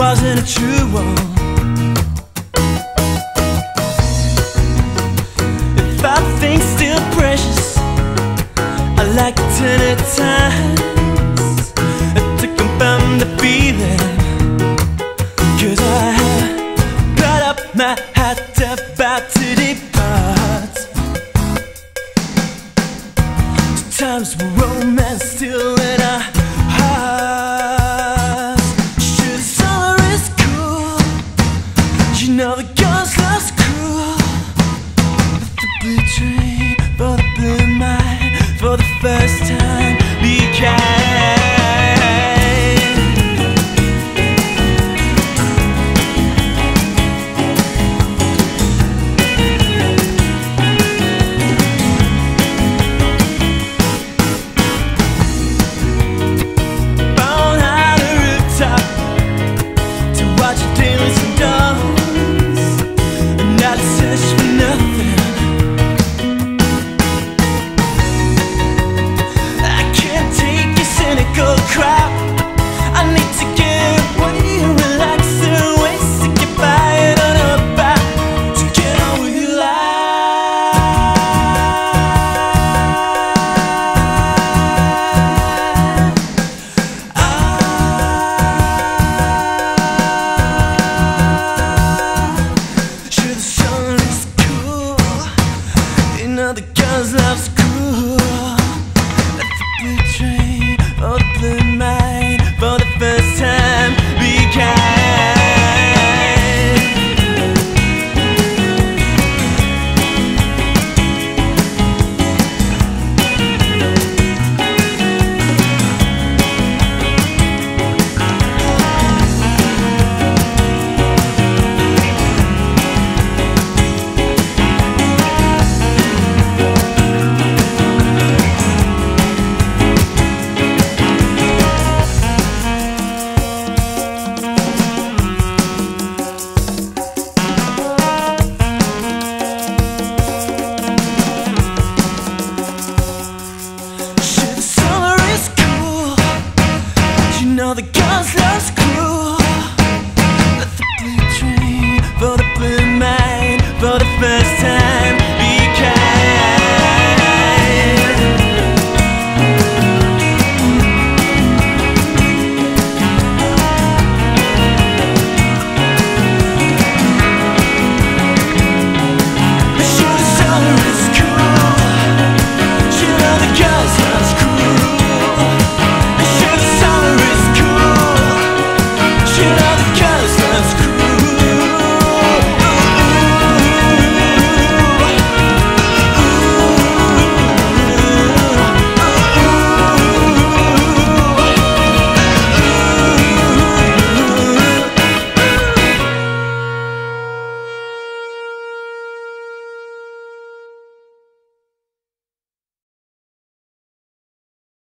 wasn't a true one If I think still precious I like it ten at times to confirm the feeling Cause I got up my hat about to depart Sometimes romance still and I. senseless cruel